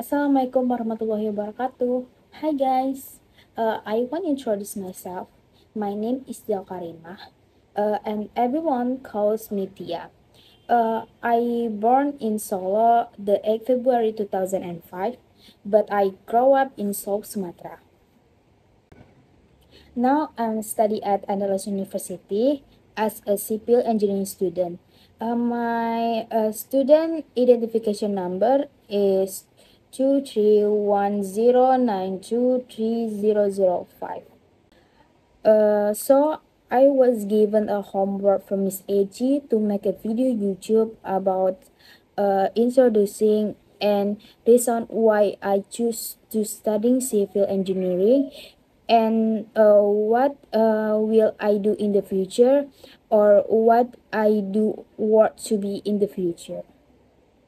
Assalamualaikum warahmatullahi wabarakatuh. Hi guys, uh, I want to introduce myself. My name is Del Karimah, uh, and everyone calls me Tia. Uh, I born in Solo the 8 February 2005, but I grow up in South Sumatra. Now I'm study at Andalas University as a civil engineering student. Uh, my uh, student identification number is two three one zero nine two three zero zero five. Uh, so I was given a homework from Miss Achi to make a video YouTube about uh, introducing and reason why I choose to studying civil engineering and uh, what uh, will I do in the future or what I do want to be in the future.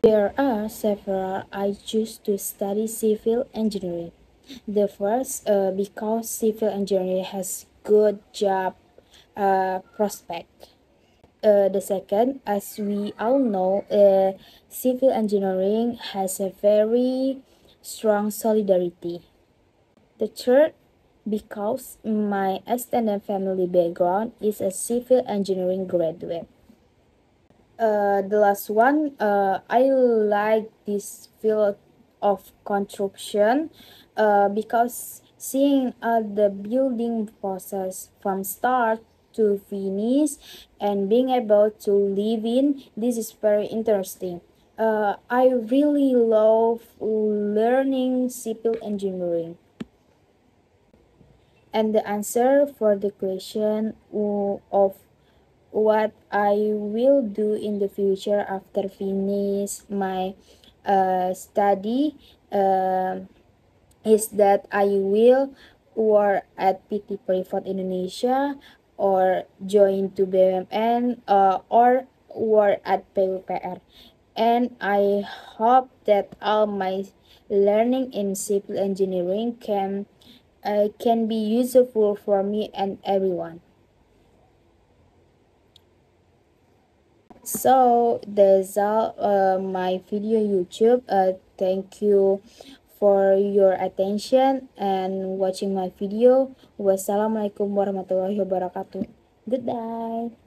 There are several I choose to study civil engineering. The first, uh, because civil engineering has good job uh, prospect. Uh, the second, as we all know, uh, civil engineering has a very strong solidarity. The third, because my extended family background is a civil engineering graduate. Uh, the last one, uh, I like this field of construction uh, because seeing uh, the building process from start to finish and being able to live in this is very interesting. Uh, I really love learning civil engineering. And the answer for the question of what I will do in the future after finish my uh, study uh, is that I will work at PT Privat Indonesia or join to BUMN uh, or work at PUPR. And I hope that all my learning in civil engineering can uh, can be useful for me and everyone. So that's all uh, my video youtube uh, thank you for your attention and watching my video. Wassalamualaikum warahmatullahi wabarakatuh. Goodbye